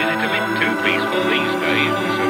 easy a bit too peaceful these days.